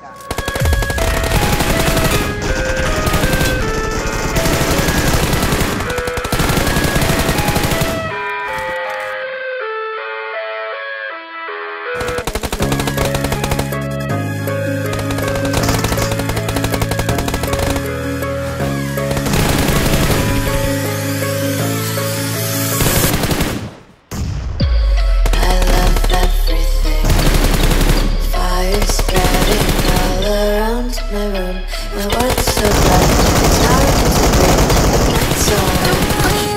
됩니다. My what's so bad It's hard to. It's so hard.